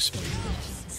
this one.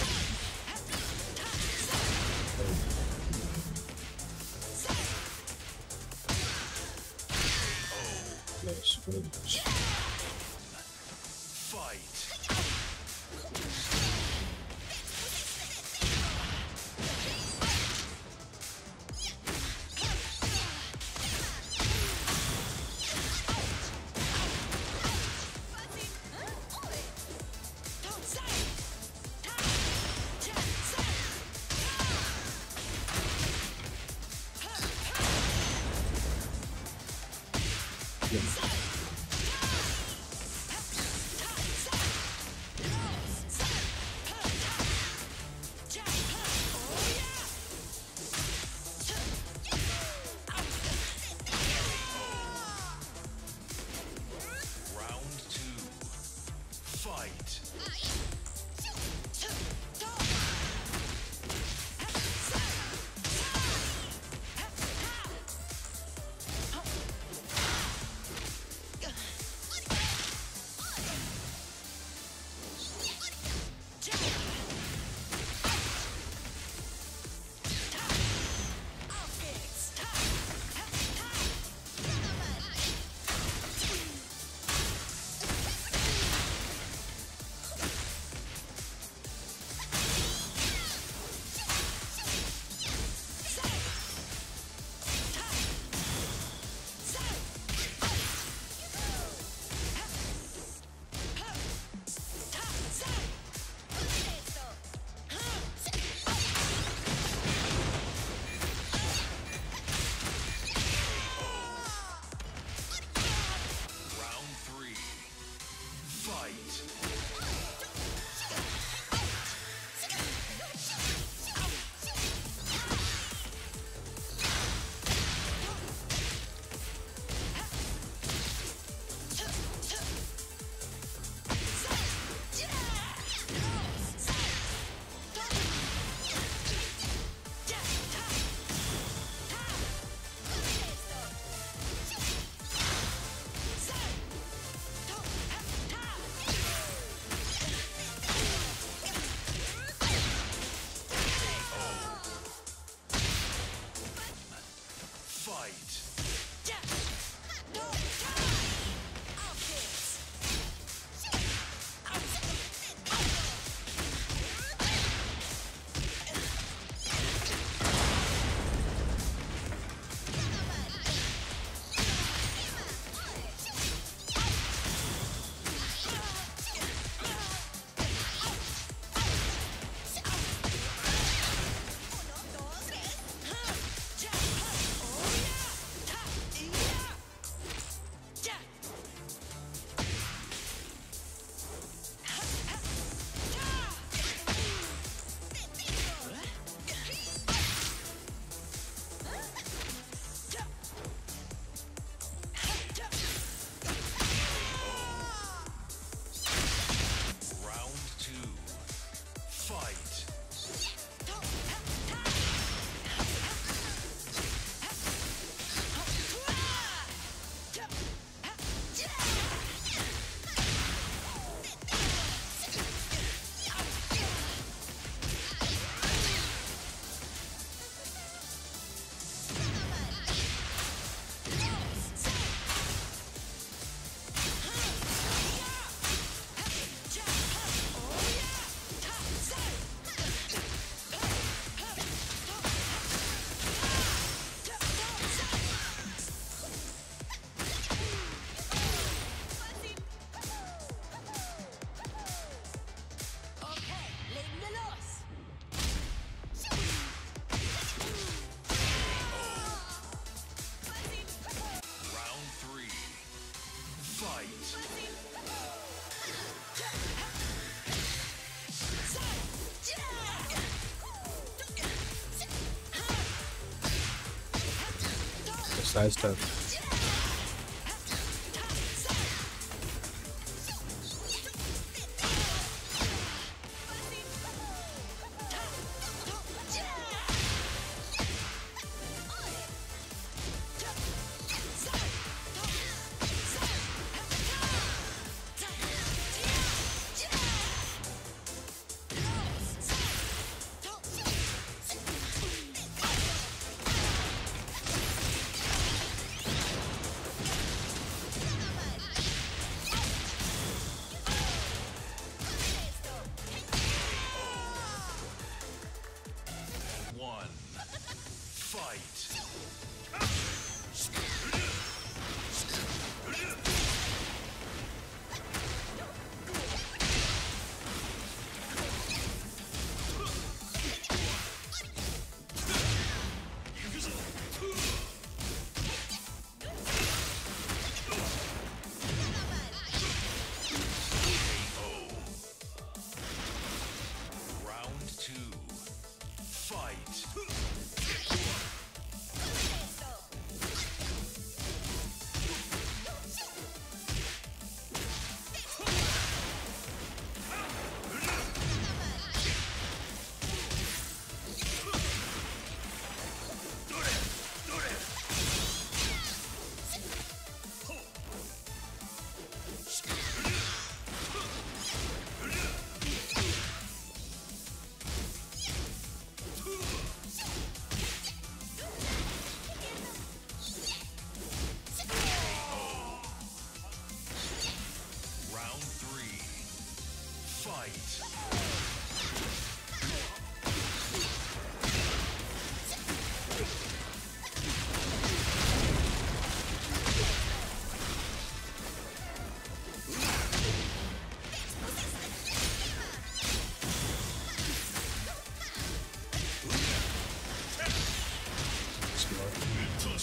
Side step.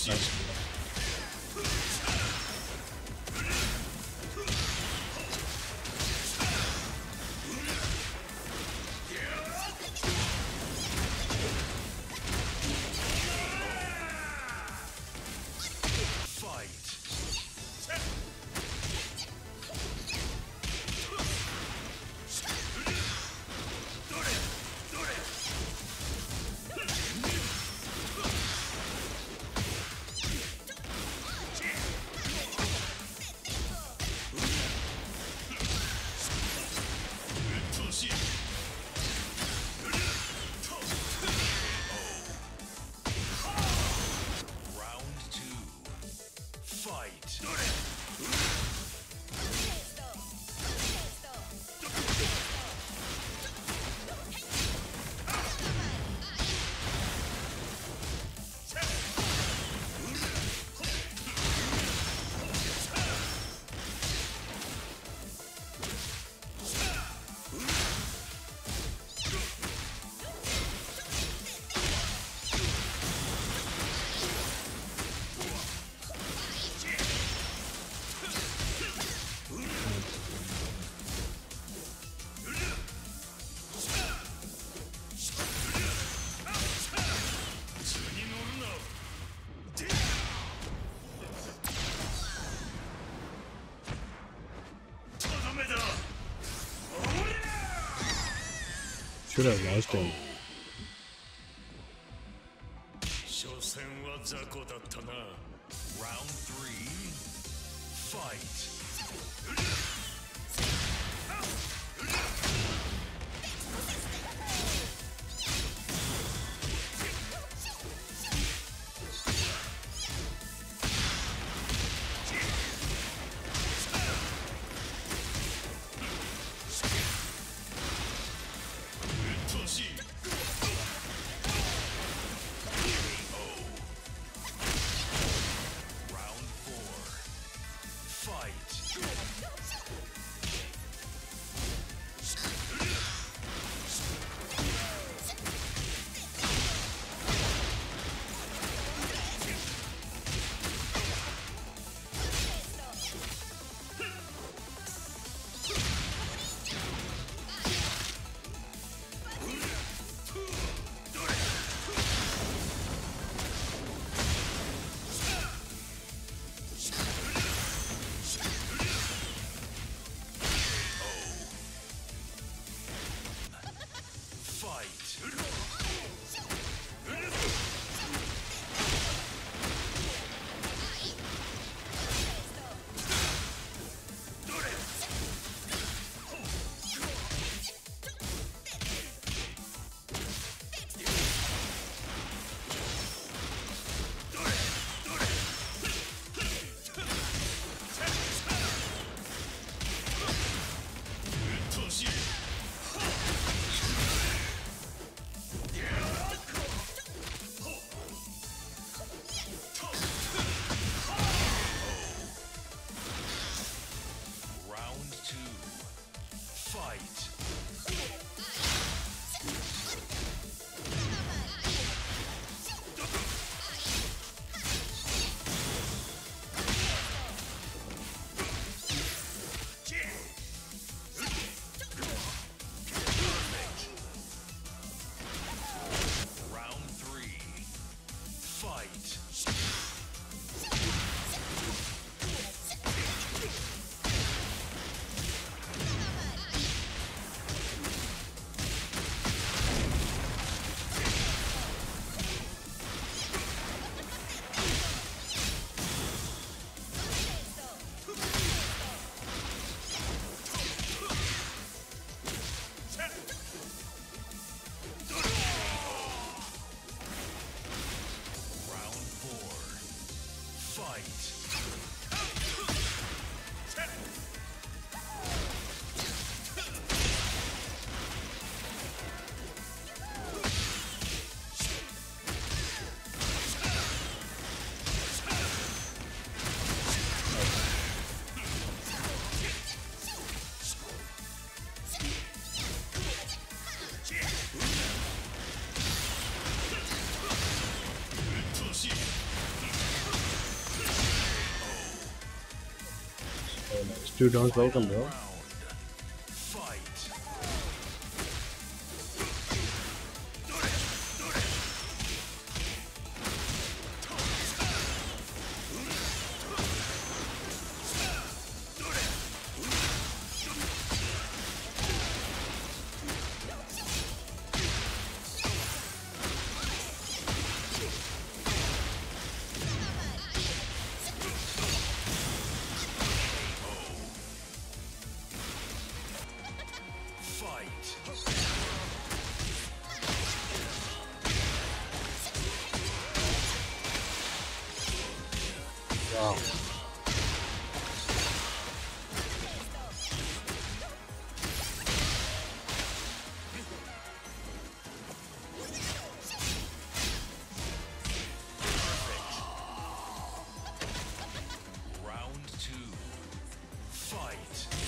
Smart. くらい回しは雑魚だったな。3 Two dons, welcome, bro. Fight.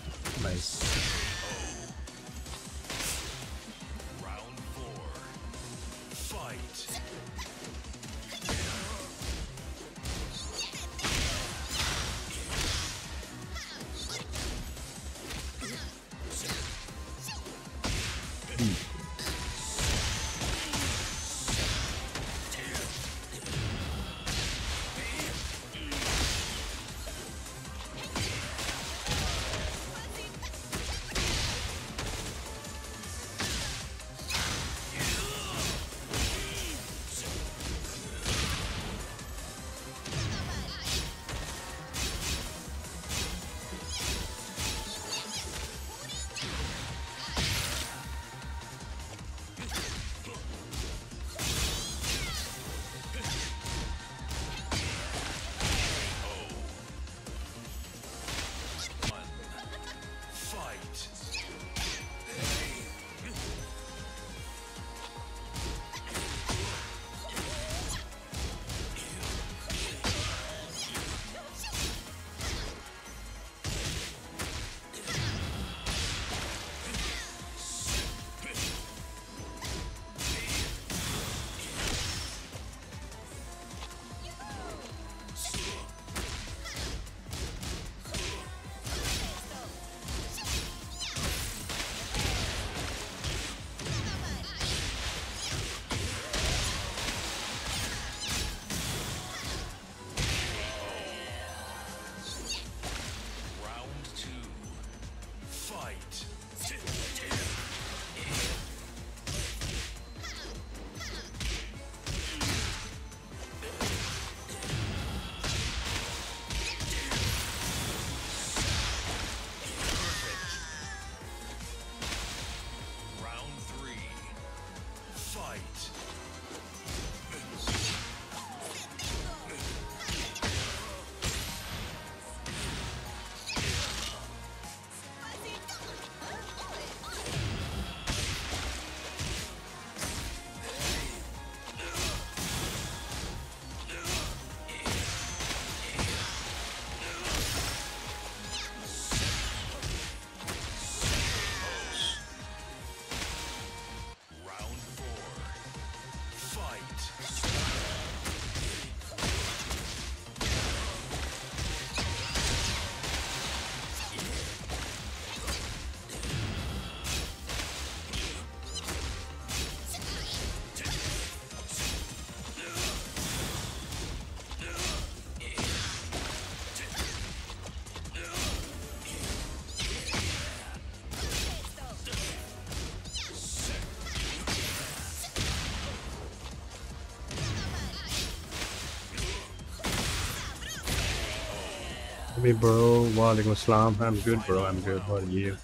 Hey bro, walaikum assalam. I'm good bro, I'm good. What are you?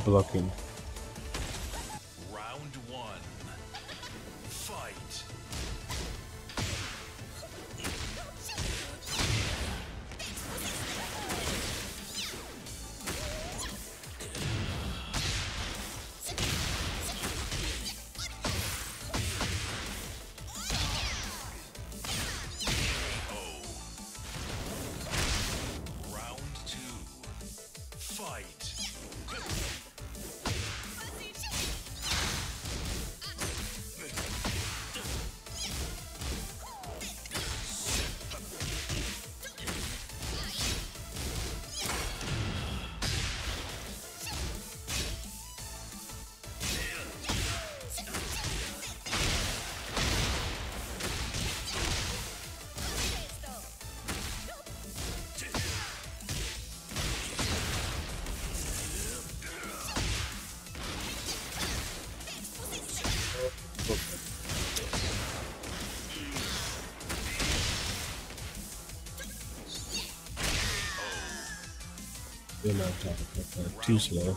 Keep You're. Too slow.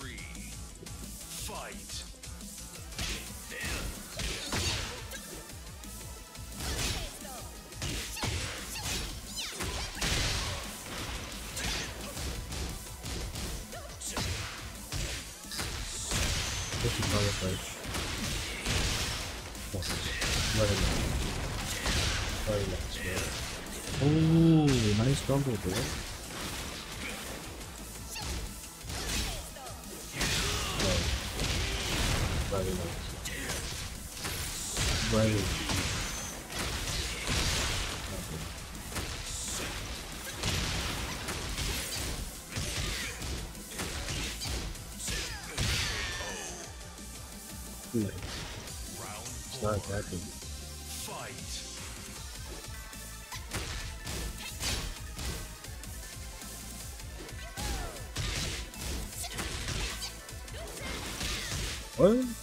Hmm. nice. It's not attacking. Fight. What?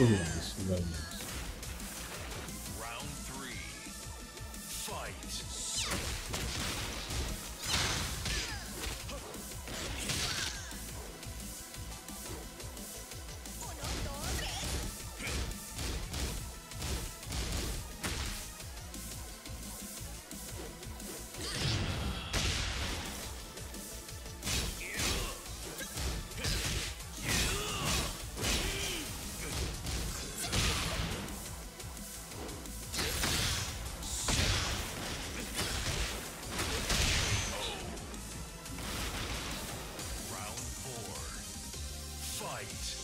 Oh, Fight.